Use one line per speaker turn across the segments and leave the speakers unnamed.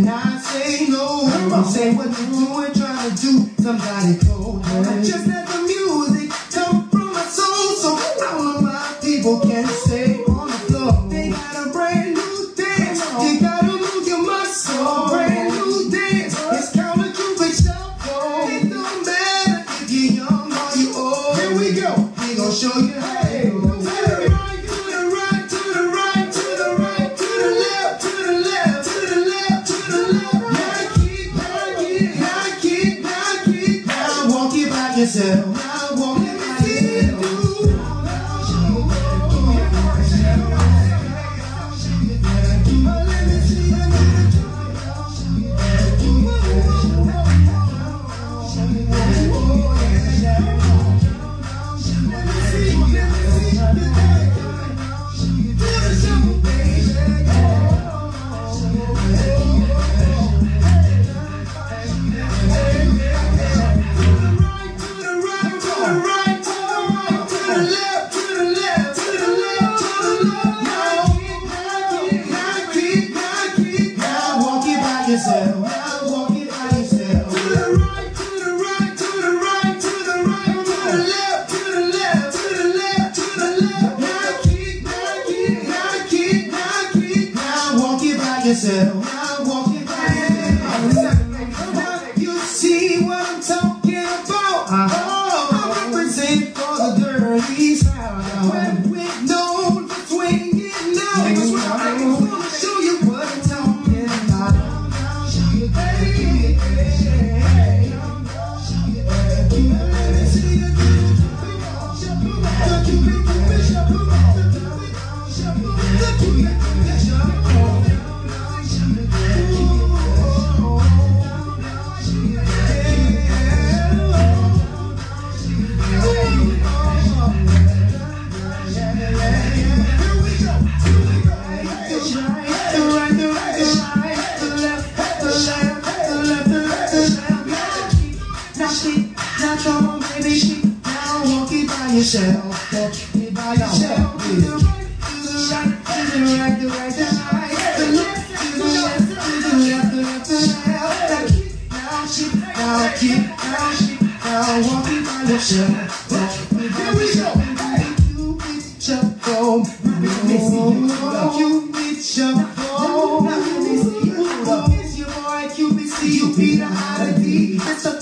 And I say no. You Say what you doing, trying to do somebody cold. Just let the music come from my soul, so all of my people can Now walk it by walk it by yourself. Now walk it by yourself. Now you see what I'm talking about. Uh-huh. Oh, I represent for the dirty sound. Uh-huh. Walk it by the right, to the right, the the right, the the to the left, to the left, the the by Cupid shuffle. Now let me your be the. It's a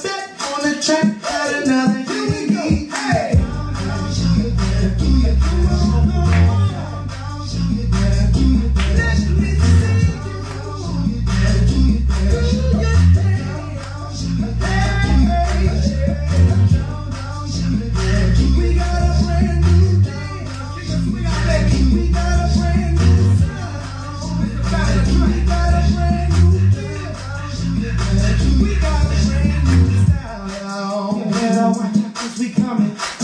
'cause